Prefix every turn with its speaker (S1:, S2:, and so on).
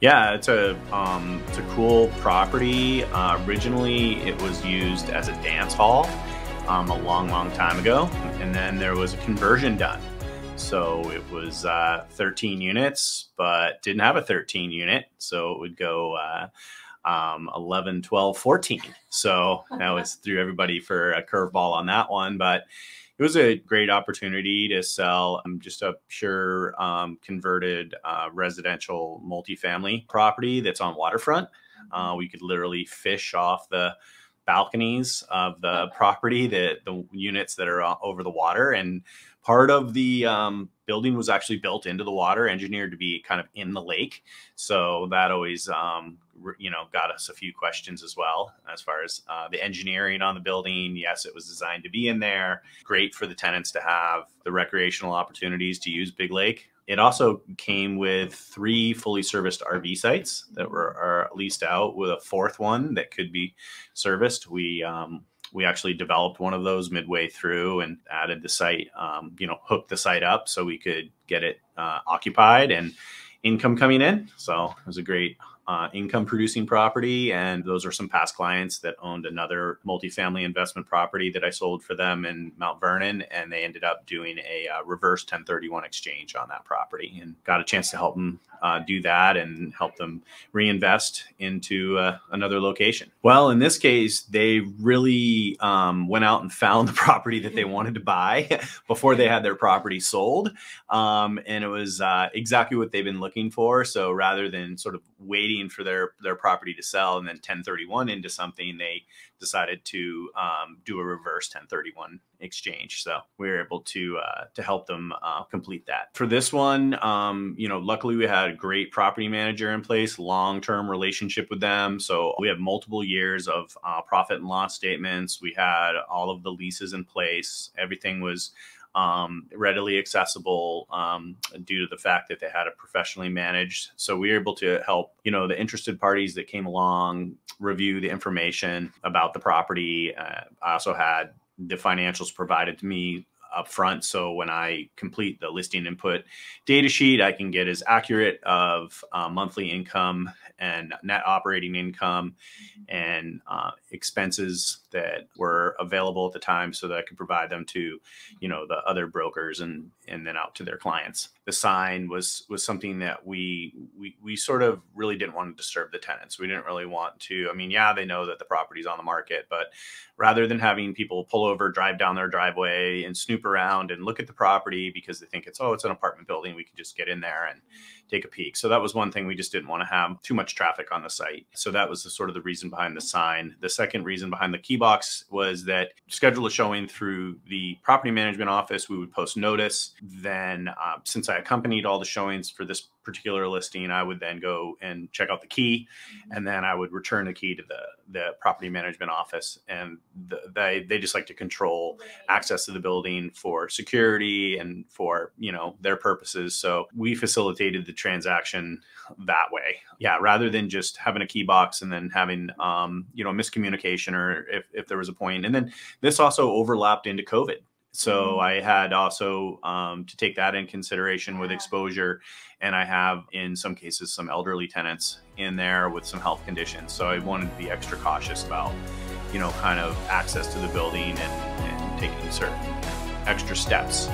S1: Yeah, it's a um, it's a cool property. Uh, originally, it was used as a dance hall um, a long, long time ago, and then there was a conversion done. So it was uh, 13 units, but didn't have a 13 unit, so it would go uh, um, 11, 12, 14. So that was threw everybody for a curveball on that one, but it was a great opportunity to sell um, just a pure um, converted uh, residential multifamily property that's on waterfront. Uh, we could literally fish off the balconies of the property, the the units that are uh, over the water, and part of the um, building was actually built into the water, engineered to be kind of in the lake. So that always, um, you know, got us a few questions as well as far as uh, the engineering on the building. Yes, it was designed to be in there. Great for the tenants to have the recreational opportunities to use Big Lake. It also came with three fully serviced RV sites that were are leased out with a fourth one that could be serviced. We um, we actually developed one of those midway through and added the site, um, you know, hooked the site up so we could get it uh, occupied and income coming in. So it was a great uh, income producing property. And those are some past clients that owned another multifamily investment property that I sold for them in Mount Vernon. And they ended up doing a uh, reverse 1031 exchange on that property and got a chance to help them uh, do that and help them reinvest into uh, another location. Well, in this case, they really um, went out and found the property that they wanted to buy before they had their property sold. Um, and it was uh, exactly what they've been looking for. So rather than sort of waiting for their, their property to sell and then 1031 into something, they decided to um, do a reverse 1031 exchange. So we were able to uh, to help them uh, complete that. For this one, um, you know, luckily we had a great property manager in place, long term relationship with them. So we have multiple years of uh, profit and loss statements. We had all of the leases in place. Everything was um, readily accessible um, due to the fact that they had it professionally managed. So we were able to help, you know, the interested parties that came along review the information about the property. Uh, I also had the financials provided to me up front. So when I complete the listing input data sheet, I can get as accurate of uh, monthly income and net operating income and uh, expenses that were available at the time so that I could provide them to, you know, the other brokers and and then out to their clients. The sign was was something that we we we sort of really didn't want to disturb the tenants. We didn't really want to. I mean, yeah, they know that the property's on the market, but rather than having people pull over, drive down their driveway and snoop around and look at the property because they think it's oh, it's an apartment building, we can just get in there and take a peek. So that was one thing we just didn't want to have too much traffic on the site. So that was the sort of the reason behind the sign. The second reason behind the key box was that schedule a showing through the property management office. We would post notice. Then, uh, since I accompanied all the showings for this particular listing, I would then go and check out the key, and then I would return the key to the the property management office, and the, they they just like to control access to the building for security and for you know their purposes. So we facilitated the transaction that way. Yeah, rather than just having a key box and then having um, you know miscommunication or if if there was a point, and then this also overlapped into COVID. So mm-hmm. I had also um, to take that in consideration with exposure, and I have in some cases some elderly tenants in there with some health conditions. So I wanted to be extra cautious about, you know, kind of access to the building and, and taking certain extra steps